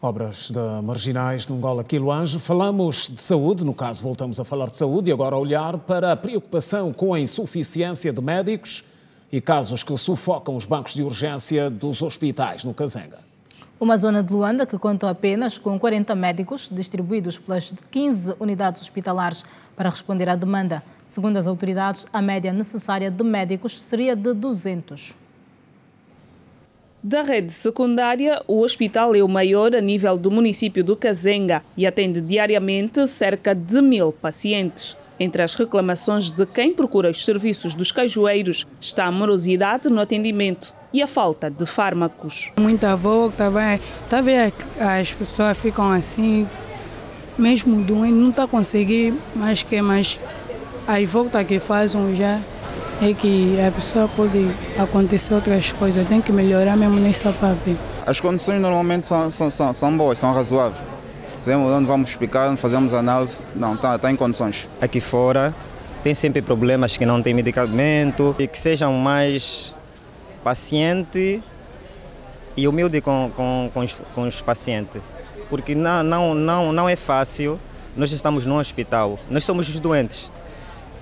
Obras de marginais no Angola Quiloange. Falamos de saúde, no caso voltamos a falar de saúde e agora a olhar para a preocupação com a insuficiência de médicos e casos que sufocam os bancos de urgência dos hospitais no Cazenga. Uma zona de Luanda que conta apenas com 40 médicos distribuídos pelas 15 unidades hospitalares para responder à demanda. Segundo as autoridades, a média necessária de médicos seria de 200. Da rede secundária, o hospital é o maior a nível do município do Cazenga e atende diariamente cerca de mil pacientes. Entre as reclamações de quem procura os serviços dos cajueiros está a morosidade no atendimento e a falta de fármacos. Muita volta. Tá vendo? As pessoas ficam assim, mesmo doente, não está conseguindo, mas que mais as voltas que fazem já é que a pessoa pode acontecer outras coisas, tem que melhorar mesmo nessa parte. As condições normalmente são, são, são, são boas, são razoáveis. Onde vamos explicar, fazemos análise, não, está tá em condições. Aqui fora tem sempre problemas que não tem medicamento e que sejam mais paciente e humilde com, com, com, os, com os pacientes. Porque não, não, não, não é fácil, nós estamos no hospital, nós somos os doentes.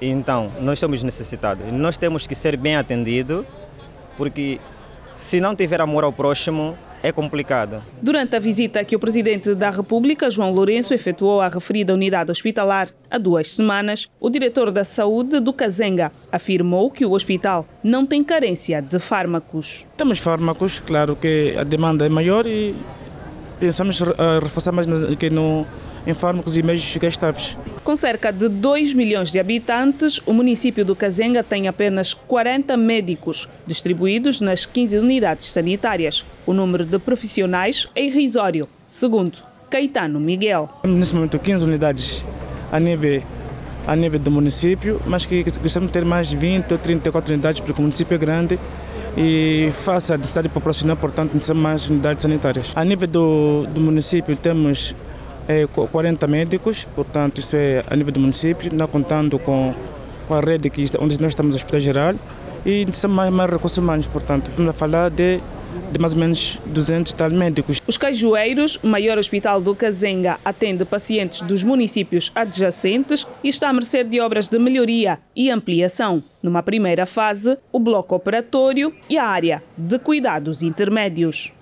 Então, nós somos necessitados. Nós temos que ser bem atendidos, porque se não tiver amor ao próximo, é complicado. Durante a visita que o Presidente da República, João Lourenço, efetuou à referida unidade hospitalar há duas semanas, o diretor da Saúde do Cazenga afirmou que o hospital não tem carência de fármacos. Temos fármacos, claro que a demanda é maior e pensamos reforçar mais que no em fármacos e meios gastáveis. Com cerca de 2 milhões de habitantes, o município do Cazenga tem apenas 40 médicos distribuídos nas 15 unidades sanitárias. O número de profissionais é irrisório, segundo Caetano Miguel. Nesse momento, 15 unidades a nível, a nível do município, mas que gostamos de ter mais 20 ou 34 unidades, porque o município é grande e face à densidade populacional, portanto, necessitamos mais unidades sanitárias. A nível do, do município, temos é, 40 médicos, portanto, isso é a nível do município, não contando com, com a rede que, onde nós estamos no Hospital Geral, e precisamos mais, mais recursos humanos, portanto, estamos a falar de de mais ou menos 200 tal médicos. Os Cajueiros, maior hospital do Cazenga, atende pacientes dos municípios adjacentes e está a mercê de obras de melhoria e ampliação. Numa primeira fase, o bloco operatório e a área de cuidados intermédios.